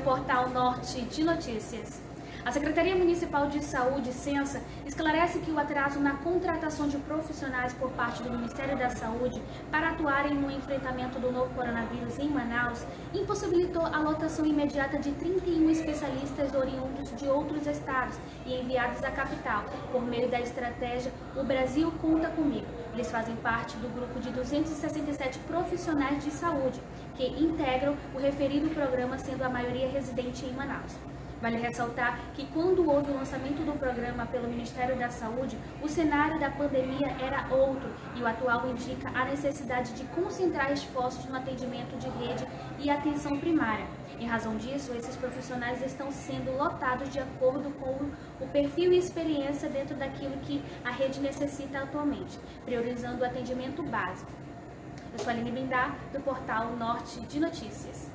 Portal Norte de Notícias. A Secretaria Municipal de Saúde, Censa, esclarece que o atraso na contratação de profissionais por parte do Ministério da Saúde para atuarem no enfrentamento do novo coronavírus em Manaus impossibilitou a lotação imediata de 31 especialistas oriundos de outros estados e enviados à capital, por meio da estratégia O Brasil Conta Comigo. Eles fazem parte do grupo de 267 profissionais de saúde que integram o referido programa, sendo a maioria residente em Manaus. Vale ressaltar que quando houve o lançamento do programa pelo Ministério da Saúde, o cenário da pandemia era outro e o atual indica a necessidade de concentrar esforços no atendimento de rede e atenção primária. Em razão disso, esses profissionais estão sendo lotados de acordo com o perfil e experiência dentro daquilo que a rede necessita atualmente, priorizando o atendimento básico. Eu sou Aline Bindar, do portal Norte de Notícias.